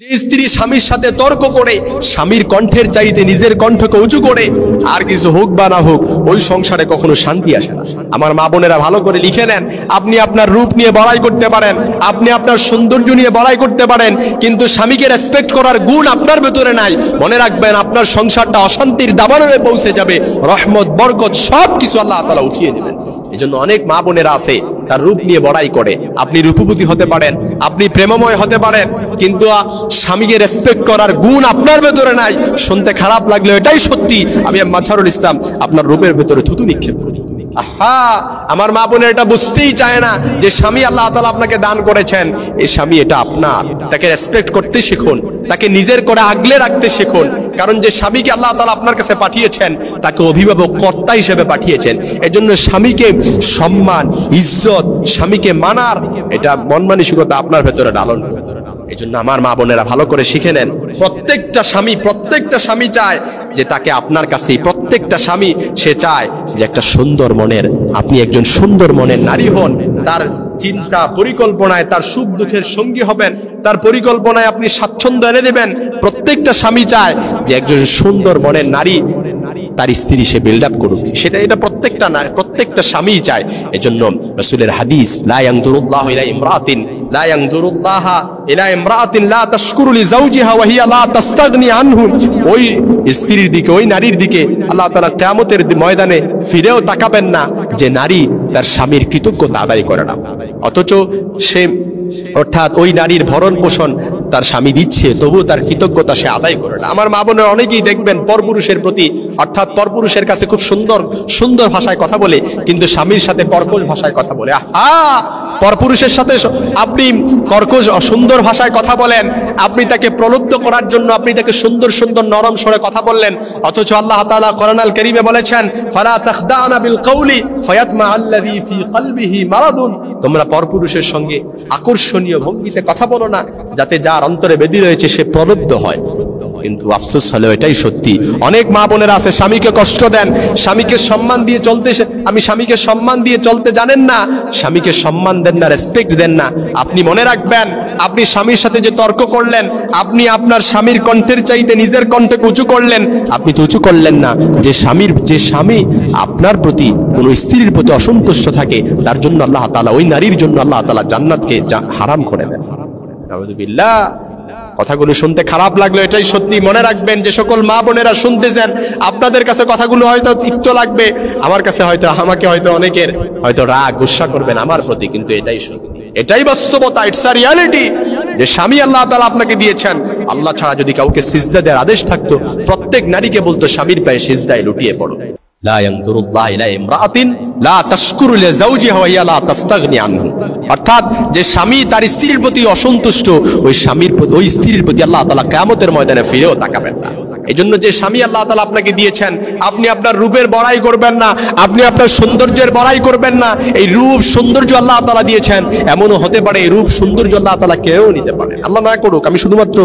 যে স্ত্রী স্বামীর সাথে তর্ক করে, স্বামীর কণ্ঠের চাইতে নিজের কণ্ঠকে উঁচু করে, আর কিছু হোক বা না হোক, ওই সংসারে কখনো শান্তি আসে না। আমার মা বোনেরা ভালো করে লিখে নেন, আপনি আপনার রূপ নিয়ে বড়াই করতে পারেন, আপনি আপনার সৌন্দর্য নিয়ে বড়াই করতে পারেন, কিন্তু স্বামীকে রেসপেক্ট করার গুণ আপনার ভেতরে নাই। মনে রাখবেন, আপনার সংসারটা অশান্তির দাবানলে পৌঁছে যাবে, রহমত, বরকত সব কিছু আল্লাহ তালা উঠিয়ে দেবেন। এই জন্য অনেক মা বোনেরা আছে, তার রূপ নিয়ে বড়াই করে। আপনি রূপবতী হতে পারেন, আপনি প্রেমময় হতে পারেন, কিন্তু স্বামীকে রেসপেক্ট করার গুণ আপনার ভেতরে নাই। শুনতে খারাপ লাগলে এটাই সত্যি। আমি মাঝারুল ইসলাম, আপনার রূপের ভেতরে থুতু নিক্ষেপ করি। আহা, আমার মা বোনের এটা বুঝতেই চায় না যে স্বামী আল্লাহ তালা আপনাকে দান করেছেন। এই স্বামী এটা আপনার। তাকে রেসপেক্ট করতে শিখুন, তাকে নিজের করে আগলে রাখতে শিখুন। কারণ যে স্বামীকে আল্লাহ তালা আপনার কাছে পাঠিয়েছেন, তাকে অভিভাবক কর্তা হিসেবে পাঠিয়েছেন। এজন্য স্বামীকে সম্মান, ইজ্জত, স্বামীকে মানার, এটা মন মানসিকতা আপনার ভেতরে করুন। এই জন্য আমার মা বোনেরা ভালো করে শিখে নেন। প্রত্যেকটা স্বামী প্রত্যেকটা স্বামী চায় যে তাকে আপনার কাছে প্রত্যেকটা স্বামী, সে চায় যে একটা সুন্দর মনের, আপনি একজন সুন্দর মনের নারী হন, তার চিন্তা পরিকল্পনায় তার সুখ দুঃখের সঙ্গী হবেন, তার পরিকল্পনায় আপনি স্বাচ্ছন্দ্য এনে দেবেন। প্রত্যেকটা স্বামী চায় যে একজন সুন্দর মনের নারী তার স্ত্রী সে বিল্ড আপ করুক। সেটা এটা প্রত্যেকটা না প্রত্যেকটা স্বামী চায়। এজন্য রাসূলের হাদিস ইলা ইমরাতিন ইলা ইমরাতিন লা তাশকুরু ওয়া হিয়া লা তাস্তাগনি আনহু। ওই স্ত্রীর দিকে, ওই নারীর দিকে আল্লাহ তাআলা কিয়ামতের ময়দানে ফিরেও তাকাবেন না যে নারী তার স্বামীর কৃতজ্ঞতা আদায় করে না। অথচ সে অর্থাৎ ওই নারীর ভরণ পোষণ তার স্বামী দিচ্ছে তবু তার কৃতজ্ঞতা সে আদায় করে না। আমার মা বোনের অনেকেই দেখবেন পরপুরুষের প্রতি, অর্থাৎ পরপুরুষের কাছে খুব সুন্দর সুন্দর ভাষায় কথা বলে, কিন্তু স্বামীর সাথে কর্কশ ভাষায় কথা বলে। আহা! পরপুরুষের সাথে আপনি কর্কশ সুন্দর ভাষায় কথা বলেন, আপনি তাকে প্রলুব্ধ করার জন্য আপনি তাকে সুন্দর সুন্দর নরম স্বরে কথা বললেন, অথচ আল্লাহ তাআলা কোরআনাল কারীমে বলেছেন, ফালা তাখদানা বিল তোমরা পরপুরুষের সঙ্গে আকর্ষণীয় ভঙ্গিতে কথা বলো না, যাতে যার অন্তরে বেদি রয়েছে, সে প্রলুব্ধ হয়। কিন্তু আফসোস হলো এটাই সত্যি। অনেক মা বোনেরা আছে, স্বামীকে কষ্ট দেন, স্বামীকে সম্মান দিয়ে চলতে আমি স্বামীকে সম্মান দিয়ে চলতে জানেন না, স্বামীকে সম্মান দেন না রেসপেক্ট দেন না। আপনি মনে রাখবেন, আপনি স্বামীর সাথে যে তর্ক করলেন, আপনি আপনার স্বামীর কণ্ঠের চাইতে নিজের কণ্ঠকে উঁচু করলেন, আপনি তো উঁচু করলেন না। যে স্বামীর, যে স্বামী আপনার প্রতি কোন স্ত্রীর প্রতি অসন্তুষ্ট থাকে, তার জন্য আল্লাহ তালা ওই নারীর জন্য আল্লাহ তালা জান্নাতকে হারাম করে দেন। কথাগুলো শুনতে খারাপ লাগল, এটাই সত্যি। মনে রাখবেন যে সকল মা বোনেরা শুনতেছেন, আপনাদের কাছে কথাগুলো হয়তো তিক্ত লাগবে, আমার কাছে হয়তো, আমাকে হয়তো অনেকের হয়তো রাগ, গুসা করবেন আমার প্রতি, কিন্তু এটাই সত্যি। এটাই বাস্তবতা ইটস আ রিয়ালিটি যে স্বামী আল্লাহ তাআলা আপনাকে দিয়েছেন। আল্লাহ ছাড়া যদি কাউকে সিজদা দেওয়ার আদেশ থাকতো, প্রত্যেক নারীকে বলতো, স্বামীর পায়ে সিজদায় লুটিয়ে পড়ো। অর্থাৎ যে স্বামী তার স্ত্রীর প্রতি অসন্তুষ্ট, ওই স্বামীর ওই স্ত্রীর প্রতি আল্লাহ তালা কিয়ামতের ময়দানে ফিরেও তাকাবেন না। এই জন্য যে স্বামী আল্লাহ তালা আপনাকে দিয়েছেন, আপনি আপনার রূপের বড়াই করবেন না, আপনি আপনার সৌন্দর্যের বড়াই করবেন না, এই রূপ সৌন্দর্য আল্লাহ তালা দিয়েছেন, এমনও হতে পারে এই রূপ সৌন্দর্য আল্লাহ তাআলা কেউ নিতে পারে আল্লাহ না করুক, আমি শুধুমাত্র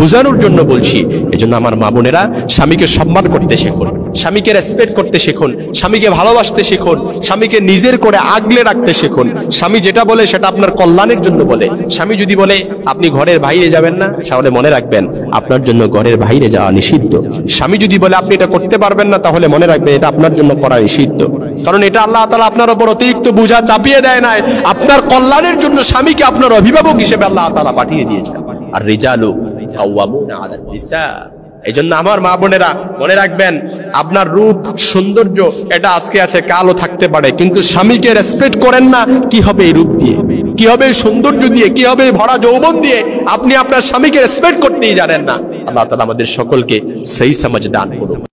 বোঝানোর জন্য বলছি এই জন্য আমার মা বোনেরা স্বামীকে সম্মান করতে শেখুন, স্বামীকে রেসপেক্ট করতে শেখুন, স্বামীকে ভালোবাসতে শেখুন, স্বামীকে নিজের করে আগলে রাখতে শেখুন। স্বামী যেটা বলে সেটা আপনার কল্যাণের জন্য বলে। স্বামী যদি বলে, আপনি ঘরের বাইরে যাবেন না? তাহলে মনে রাখবেন, আপনার জন্য ঘরের বাইরে যাওয়া নিষিদ্ধ। স্বামী যদি বলে, আপনি এটা করতে পারবেন না, তাহলে মনে রাখবেন এটা আপনার জন্য করা নিষিদ্ধ কারণ এটা আল্লাহ তালা আপনার ওপর অতিরিক্ত বোঝা চাপিয়ে দেয় নাই। আপনার কল্যাণের জন্য স্বামীকে আপনার অভিভাবক হিসেবে আল্লাহ তালা পাঠিয়ে দিয়েছেন। আর রেজালো নিসা। এই জন্য আমার মা বোনেরা মনে রাখবেন, আপনার রূপ, সৌন্দর্য, এটা আজকে আছে, কালও থাকতে পারে। কিন্তু স্বামীকে রেসপেক্ট করেন না, কি হবে এই রূপ দিয়ে? কি হবে সৌন্দর্য দিয়ে? কি হবে ভরা যৌবন দিয়ে? আপনি আপনার স্বামীকে রেসপেক্ট করতেই জানেন না। আল্লাহ তালা আমাদের সকলকে সেই সমাজ দান করুন